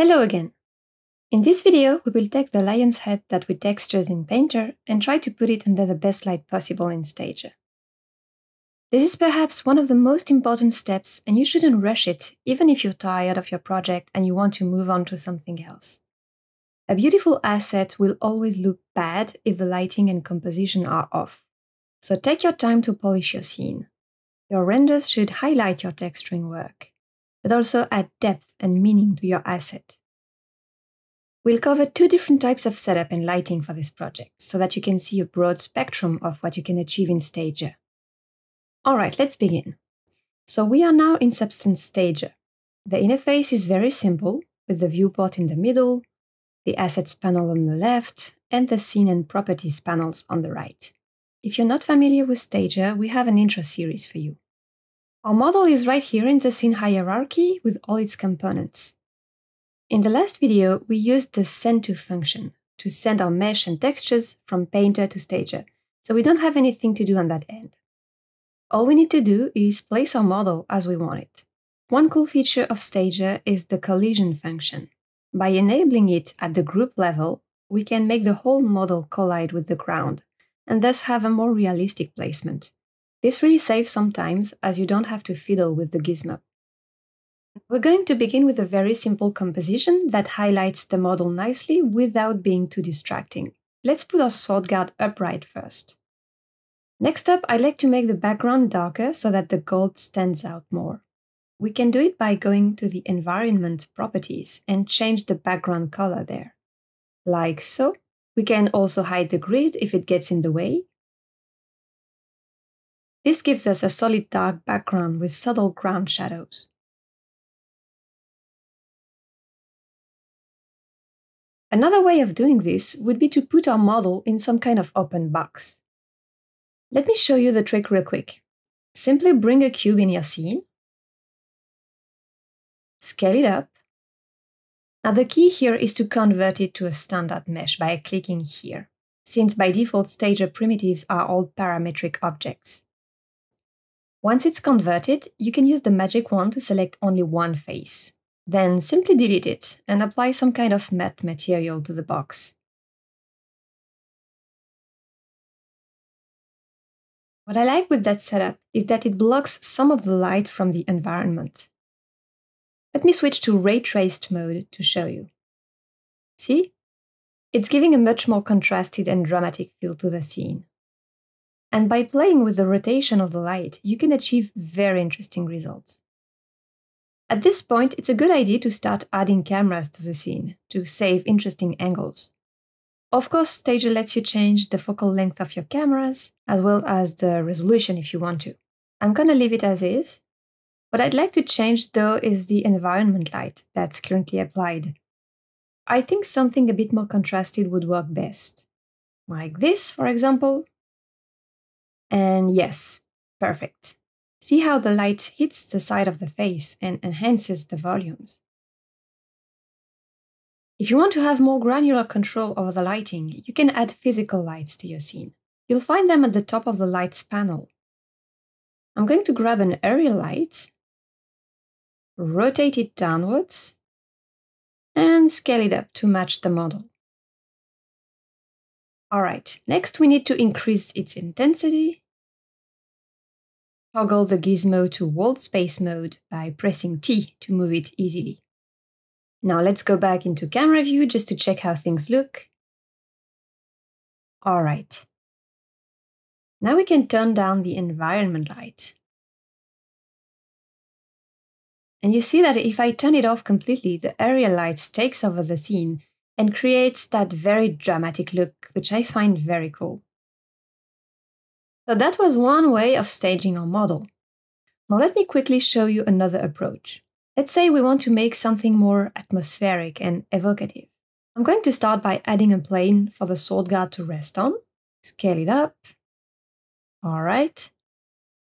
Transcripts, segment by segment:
Hello again! In this video, we will take the lion's head that we textured in Painter and try to put it under the best light possible in Stager. This is perhaps one of the most important steps and you shouldn't rush it, even if you're tired of your project and you want to move on to something else. A beautiful asset will always look bad if the lighting and composition are off. So take your time to polish your scene. Your renders should highlight your texturing work but also add depth and meaning to your asset. We'll cover two different types of setup and lighting for this project so that you can see a broad spectrum of what you can achieve in Stager. Alright, let's begin. So we are now in Substance Stager. The interface is very simple, with the viewport in the middle, the Assets panel on the left, and the Scene and Properties panels on the right. If you're not familiar with Stager, we have an intro series for you. Our model is right here in the scene hierarchy with all its components. In the last video, we used the send to function to send our mesh and textures from Painter to Stager, so we don't have anything to do on that end. All we need to do is place our model as we want it. One cool feature of Stager is the collision function. By enabling it at the group level, we can make the whole model collide with the ground, and thus have a more realistic placement. This really saves some time as you don't have to fiddle with the gizmo. We're going to begin with a very simple composition that highlights the model nicely without being too distracting. Let's put our sword guard upright first. Next up, I like to make the background darker so that the gold stands out more. We can do it by going to the environment properties and change the background color there. Like so. We can also hide the grid if it gets in the way, this gives us a solid dark background with subtle ground shadows. Another way of doing this would be to put our model in some kind of open box. Let me show you the trick real quick. Simply bring a cube in your scene, scale it up. Now the key here is to convert it to a standard mesh by clicking here, since by default Stager primitives are all parametric objects. Once it's converted, you can use the magic wand to select only one face. Then simply delete it and apply some kind of matte material to the box. What I like with that setup is that it blocks some of the light from the environment. Let me switch to ray traced mode to show you. See? It's giving a much more contrasted and dramatic feel to the scene. And by playing with the rotation of the light, you can achieve very interesting results. At this point, it's a good idea to start adding cameras to the scene to save interesting angles. Of course, Stager lets you change the focal length of your cameras, as well as the resolution if you want to. I'm gonna leave it as is. What I'd like to change though is the environment light that's currently applied. I think something a bit more contrasted would work best. Like this, for example, and yes, perfect. See how the light hits the side of the face and enhances the volumes. If you want to have more granular control over the lighting, you can add physical lights to your scene. You'll find them at the top of the lights panel. I'm going to grab an area light, rotate it downwards, and scale it up to match the model. Alright, next we need to increase its intensity. Toggle the gizmo to world space mode by pressing T to move it easily. Now let's go back into camera view just to check how things look. Alright. Now we can turn down the environment light. And you see that if I turn it off completely, the area light takes over the scene and creates that very dramatic look, which I find very cool. So that was one way of staging our model. Now let me quickly show you another approach. Let's say we want to make something more atmospheric and evocative. I'm going to start by adding a plane for the sword guard to rest on, scale it up. All right.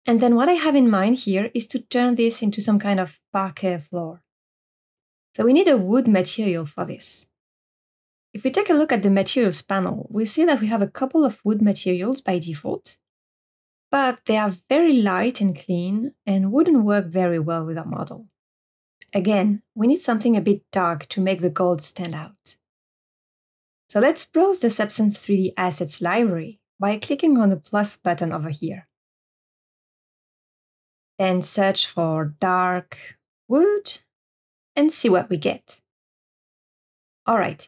And then what I have in mind here is to turn this into some kind of parquet floor. So we need a wood material for this. If we take a look at the materials panel, we see that we have a couple of wood materials by default, but they are very light and clean and wouldn't work very well with our model. again, we need something a bit dark to make the gold stand out. So let's browse the Substance 3D Assets library by clicking on the plus button over here. Then search for dark wood and see what we get. All right.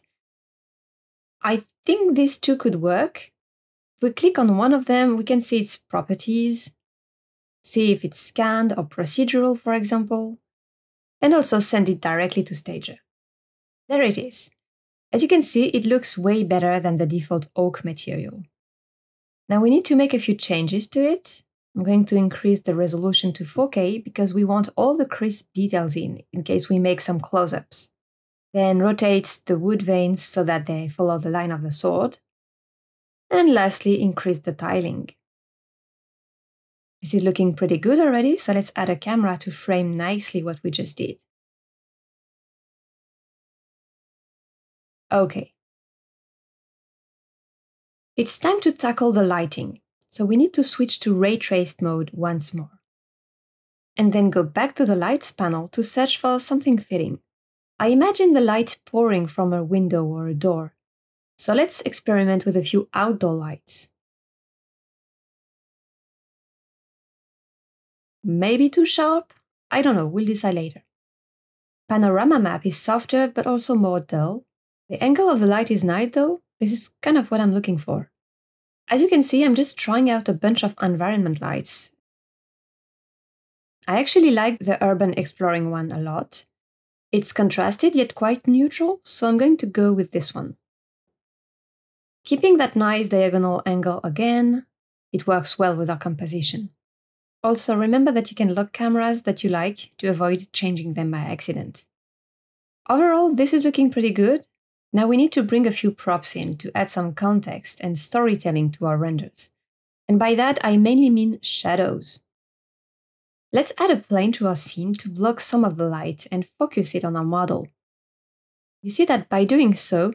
I think these two could work. If we click on one of them, we can see its properties, see if it's scanned or procedural, for example, and also send it directly to Stager. There it is. As you can see, it looks way better than the default oak material. Now we need to make a few changes to it. I'm going to increase the resolution to 4K because we want all the crisp details in, in case we make some close-ups. Then rotates the wood veins so that they follow the line of the sword. And lastly, increase the tiling. This is looking pretty good already, so let's add a camera to frame nicely what we just did. Okay. It's time to tackle the lighting, so we need to switch to ray traced mode once more. And then go back to the lights panel to search for something fitting. I imagine the light pouring from a window or a door. So let's experiment with a few outdoor lights. Maybe too sharp? I don't know, we'll decide later. Panorama map is softer but also more dull, the angle of the light is nice though. This is kind of what I'm looking for. As you can see, I'm just trying out a bunch of environment lights. I actually like the urban exploring one a lot. It's contrasted yet quite neutral, so I'm going to go with this one. Keeping that nice diagonal angle again, it works well with our composition. Also, remember that you can lock cameras that you like to avoid changing them by accident. Overall, this is looking pretty good, now we need to bring a few props in to add some context and storytelling to our renders. And by that, I mainly mean shadows. Let's add a plane to our scene to block some of the light and focus it on our model. You see that by doing so,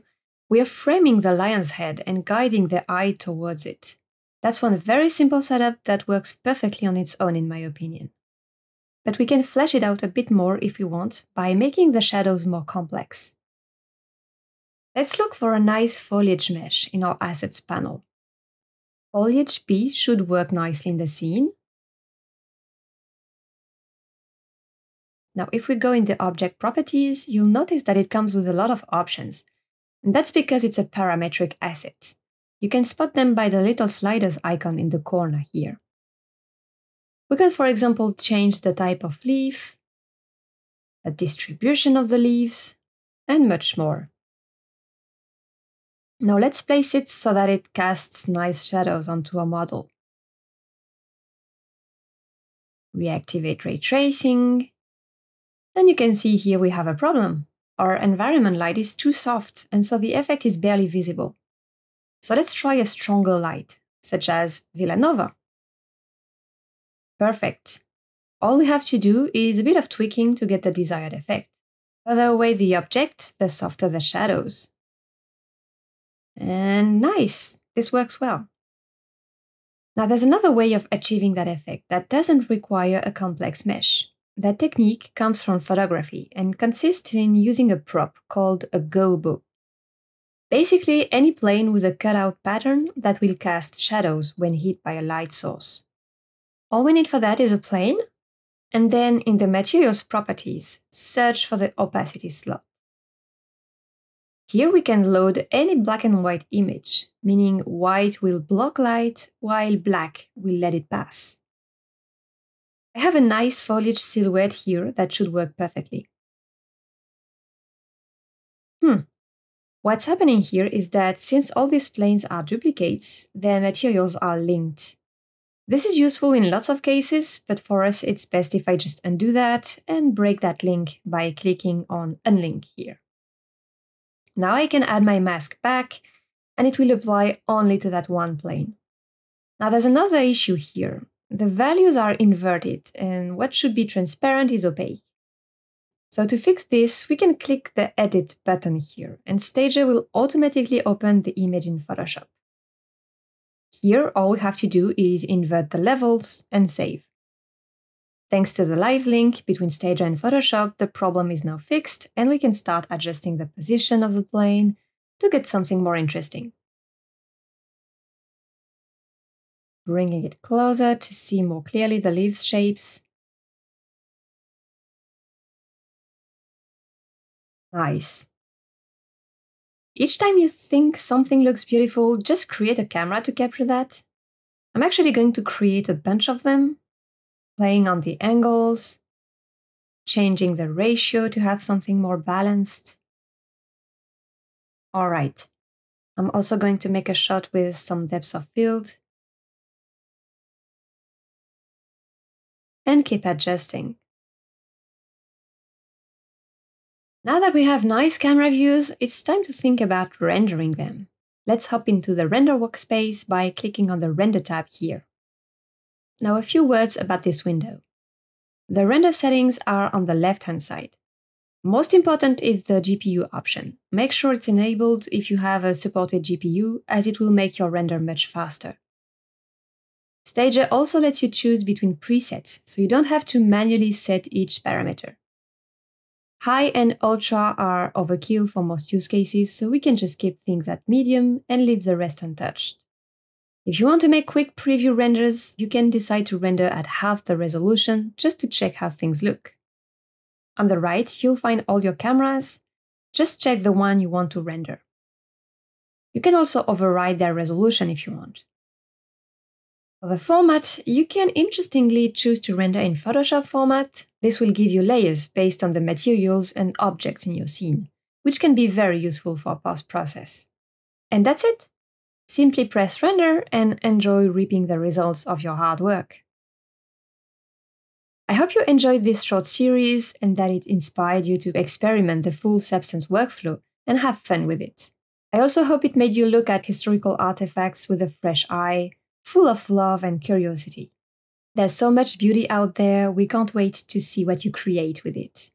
we are framing the lion's head and guiding the eye towards it. That's one very simple setup that works perfectly on its own, in my opinion. But we can flesh it out a bit more if we want by making the shadows more complex. Let's look for a nice foliage mesh in our assets panel. Foliage B should work nicely in the scene. Now, if we go in the object properties, you'll notice that it comes with a lot of options. And that's because it's a parametric asset. You can spot them by the little sliders icon in the corner here. We can, for example, change the type of leaf, the distribution of the leaves, and much more. Now let's place it so that it casts nice shadows onto our model. Reactivate ray tracing. And you can see here we have a problem. Our environment light is too soft, and so the effect is barely visible. So let's try a stronger light, such as Villanova. Perfect. All we have to do is a bit of tweaking to get the desired effect. Further away the object, the softer the shadows. And nice, this works well. Now there's another way of achieving that effect that doesn't require a complex mesh. That technique comes from photography and consists in using a prop called a gobo. Basically, any plane with a cutout pattern that will cast shadows when hit by a light source. All we need for that is a plane, and then in the materials properties, search for the opacity slot. Here we can load any black and white image, meaning white will block light while black will let it pass. I have a nice foliage silhouette here that should work perfectly. Hmm. What's happening here is that since all these planes are duplicates, their materials are linked. This is useful in lots of cases, but for us it's best if I just undo that and break that link by clicking on Unlink here. Now I can add my mask back and it will apply only to that one plane. Now there's another issue here. The values are inverted and what should be transparent is opaque. So to fix this, we can click the Edit button here and Stager will automatically open the image in Photoshop. Here, all we have to do is invert the levels and save. Thanks to the live link between Stager and Photoshop, the problem is now fixed and we can start adjusting the position of the plane to get something more interesting. Bringing it closer to see more clearly the leaves shapes. Nice. Each time you think something looks beautiful, just create a camera to capture that. I'm actually going to create a bunch of them playing on the angles, changing the ratio to have something more balanced. All right, I'm also going to make a shot with some depth of field and keep adjusting. Now that we have nice camera views, it's time to think about rendering them. Let's hop into the render workspace by clicking on the render tab here. Now a few words about this window. The render settings are on the left-hand side. Most important is the GPU option. Make sure it's enabled if you have a supported GPU, as it will make your render much faster. Stager also lets you choose between presets, so you don't have to manually set each parameter. High and ultra are overkill for most use cases, so we can just keep things at medium and leave the rest untouched. If you want to make quick preview renders, you can decide to render at half the resolution just to check how things look. On the right, you'll find all your cameras. Just check the one you want to render. You can also override their resolution if you want. For the format, you can interestingly choose to render in Photoshop format. This will give you layers based on the materials and objects in your scene, which can be very useful for post-process. And that's it! Simply press render and enjoy reaping the results of your hard work. I hope you enjoyed this short series and that it inspired you to experiment the full Substance workflow and have fun with it. I also hope it made you look at historical artifacts with a fresh eye, full of love and curiosity. There's so much beauty out there, we can't wait to see what you create with it.